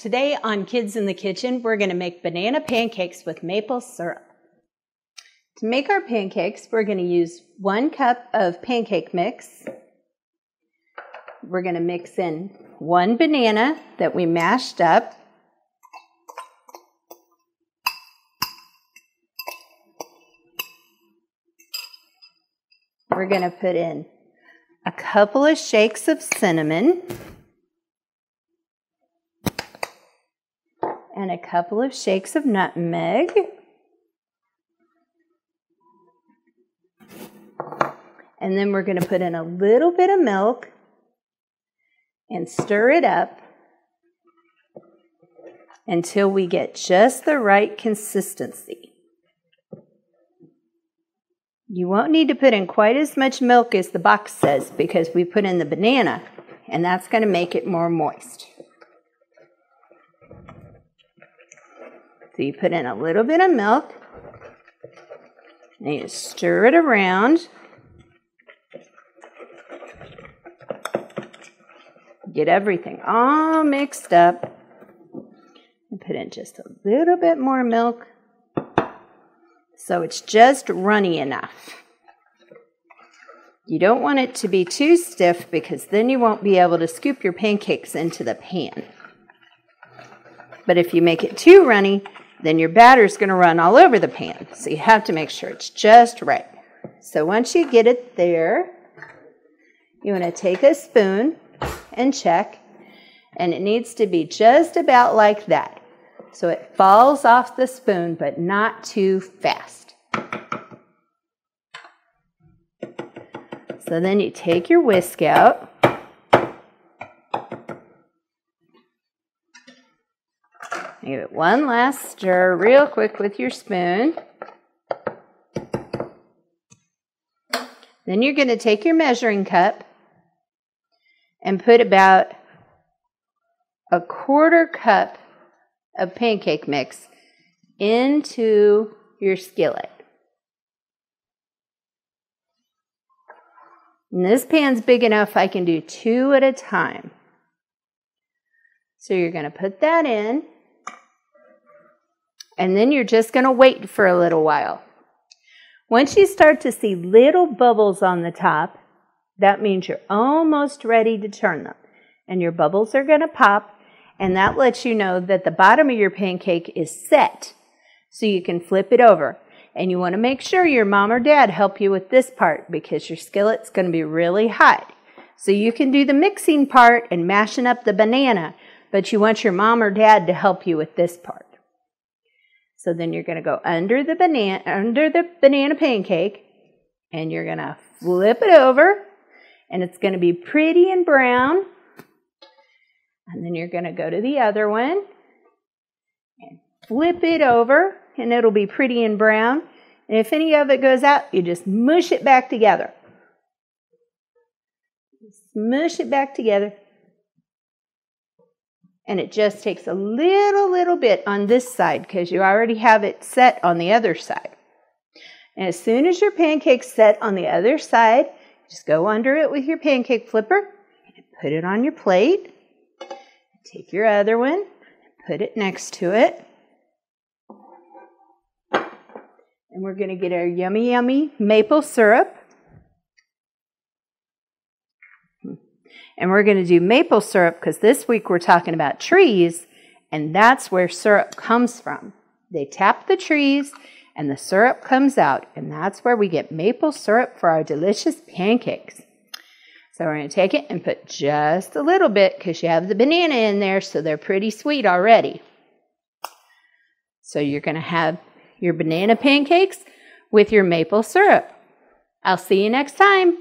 Today on Kids in the Kitchen, we're going to make banana pancakes with maple syrup. To make our pancakes, we're going to use one cup of pancake mix. We're going to mix in one banana that we mashed up. We're going to put in a couple of shakes of cinnamon. And a couple of shakes of nutmeg. And then we're going to put in a little bit of milk and stir it up until we get just the right consistency. You won't need to put in quite as much milk as the box says because we put in the banana and that's going to make it more moist. So you put in a little bit of milk and you stir it around. Get everything all mixed up. And put in just a little bit more milk so it's just runny enough. You don't want it to be too stiff because then you won't be able to scoop your pancakes into the pan. But if you make it too runny, then your batter is going to run all over the pan. So you have to make sure it's just right. So once you get it there, you want to take a spoon and check, and it needs to be just about like that. So it falls off the spoon, but not too fast. So then you take your whisk out Give it one last stir real quick with your spoon. Then you're going to take your measuring cup and put about a quarter cup of pancake mix into your skillet. And this pan's big enough I can do two at a time. So you're going to put that in and then you're just going to wait for a little while. Once you start to see little bubbles on the top, that means you're almost ready to turn them. And your bubbles are going to pop, and that lets you know that the bottom of your pancake is set. So you can flip it over. And you want to make sure your mom or dad help you with this part because your skillet's going to be really hot. So you can do the mixing part and mashing up the banana, but you want your mom or dad to help you with this part. So then you're going to go under the banana under the banana pancake and you're going to flip it over and it's going to be pretty and brown. And then you're going to go to the other one and flip it over and it'll be pretty and brown. And if any of it goes out, you just mush it back together. Smush it back together and it just takes a little, little bit on this side because you already have it set on the other side. And as soon as your pancake's set on the other side, just go under it with your pancake flipper and put it on your plate. Take your other one, put it next to it. And we're going to get our yummy, yummy maple syrup. And we're going to do maple syrup because this week we're talking about trees, and that's where syrup comes from. They tap the trees, and the syrup comes out, and that's where we get maple syrup for our delicious pancakes. So we're going to take it and put just a little bit because you have the banana in there, so they're pretty sweet already. So you're going to have your banana pancakes with your maple syrup. I'll see you next time.